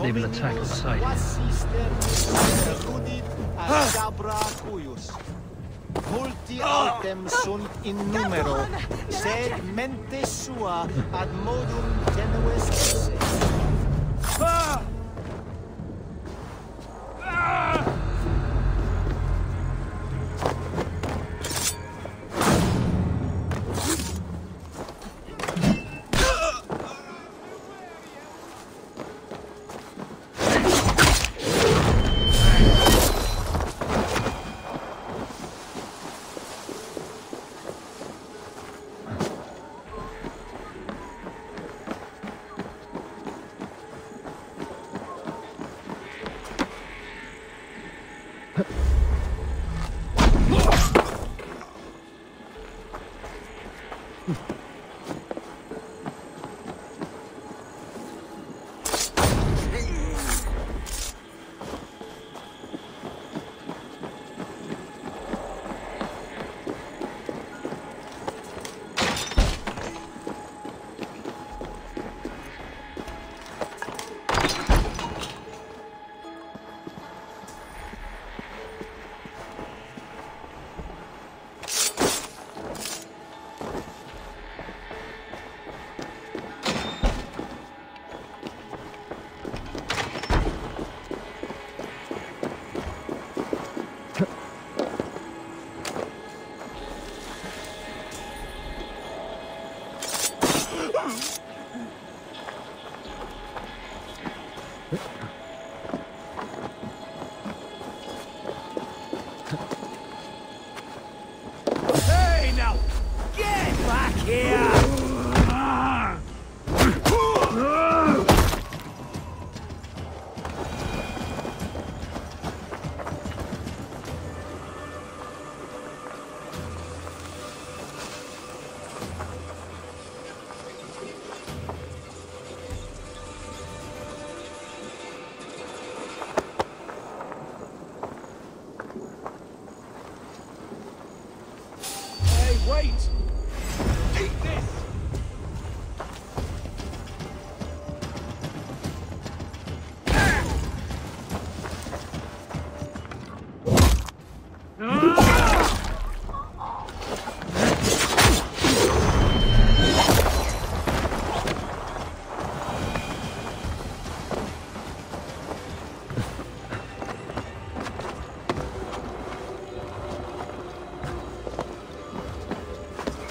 They will attack the site. ad ah! cabra cuius. Multi ah! altem sunt in numero, sed mente sua ad modum tenues esse. Ah! Hey wait! Eat this!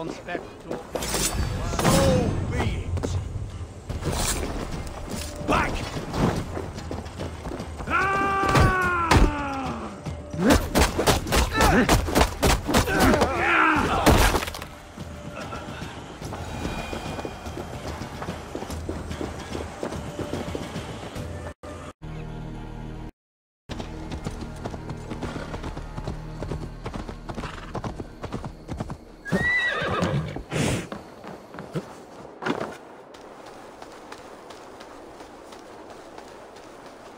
Ote conspecto.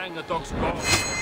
hang a dog's gone.